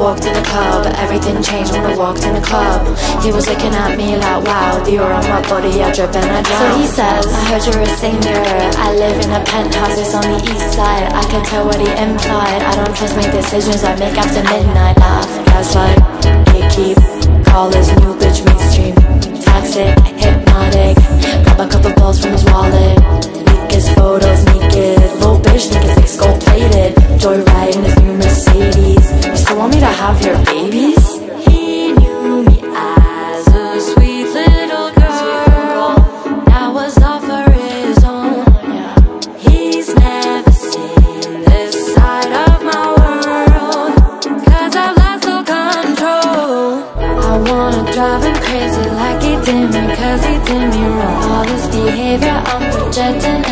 walked in the club. Everything changed when I walked in the club. He was looking at me like wow The aura on my body, I drip and I drown So he says, I heard you're a singer. I live in a penthouse, it's on the east side. I can tell what he implied. I don't trust my decisions I make after midnight Laugh, gaslight, gatekeep Call his new bitch mainstream. Toxic, hypnotic. Grab a couple balls from his wallet. Leak his photos naked. Little bitch, think it's like gold plated Joyride in his new Mercedes you want me to have your babies? He knew me as a sweet little girl. That was all for his own. He's never seen this side of my world. Cause I've lost all control. I wanna drive him crazy like he did me Cause he did me wrong. All this behavior I'm projecting